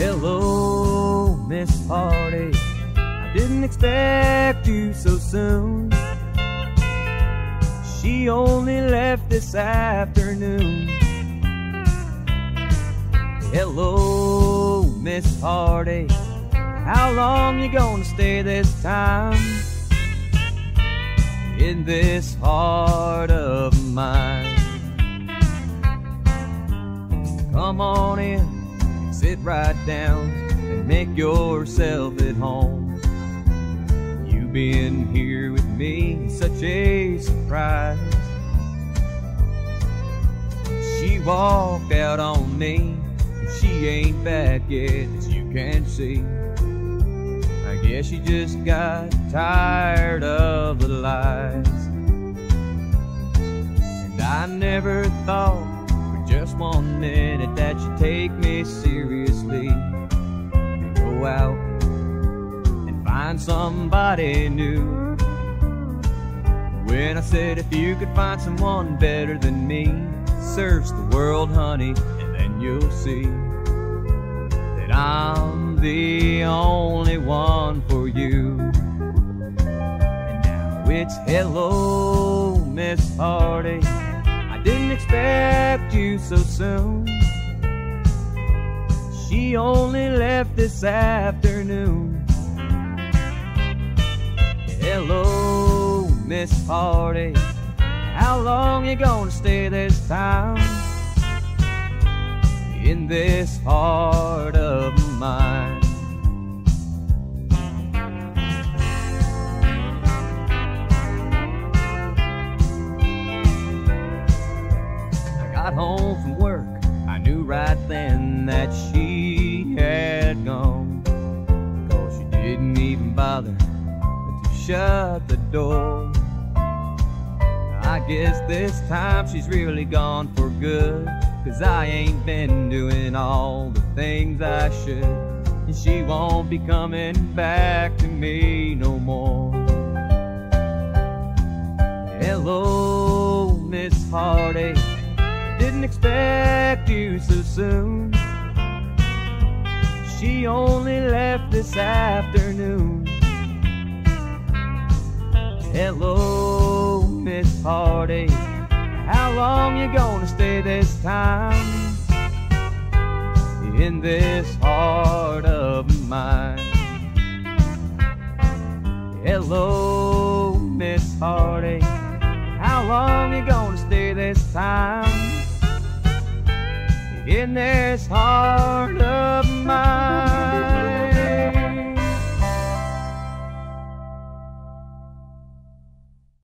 Hello, Miss Heartache. I didn't expect you so soon. She only left this afternoon. Hello, Miss Heartache. How long you gonna stay this time? In this heart of mine. Come on in, sit right down, and make yourself at home. You've been here with me, such a surprise. She walked out on me, and she ain't back yet, as you can see. I guess she just got tired of the lies. And I never thought for just one minute that you'd take me seriously somebody new. When I said if you could find someone better than me, search the world, honey, and then you'll see that I'm the only one for you. And now it's hello, Miss Heartache. I didn't expect you so soon. She only left this afternoon. Hello, Miss Heartache. How long you gonna stay this time? In this heart of mine. I got home from work, I knew right then that she had gone. Cause she didn't even bother shut the door. I guess this time she's really gone for good. Cause I ain't been doing all the things I should. And she won't be coming back to me no more. Hello, Miss Heartache. Didn't expect you so soon. She only left this afternoon. Hello, Miss Heartache. How long you gonna stay this time? In this heart of mine. Hello, Miss Heartache. How long you gonna stay this time? In this heart